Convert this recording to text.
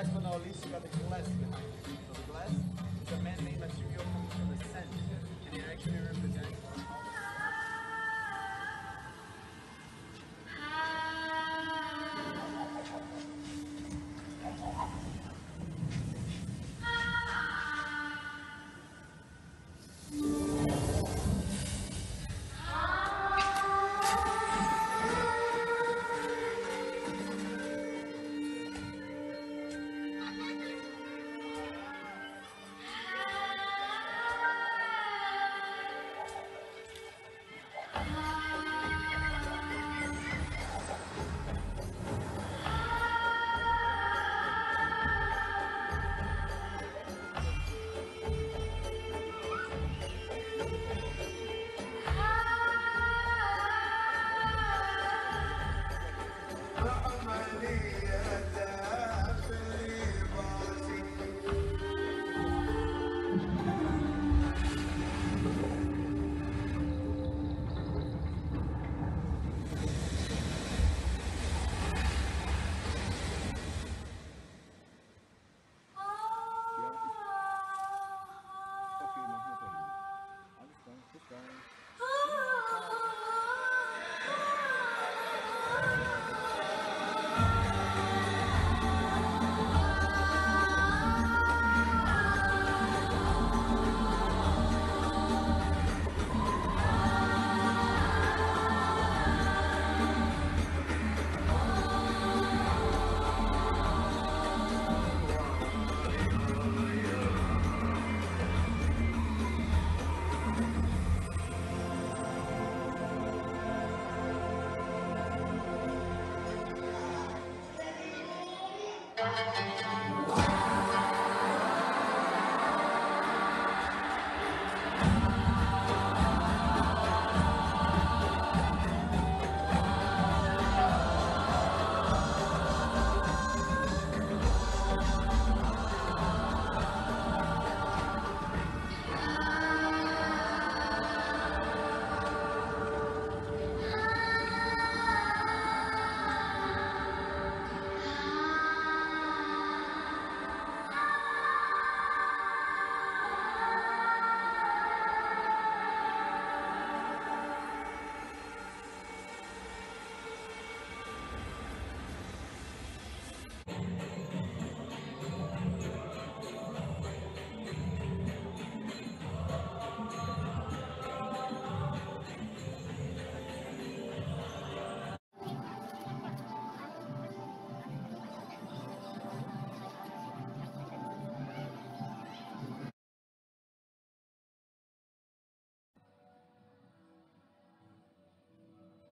last but not least, you got the glass behind. So the glass is a man-made material coming from the sand.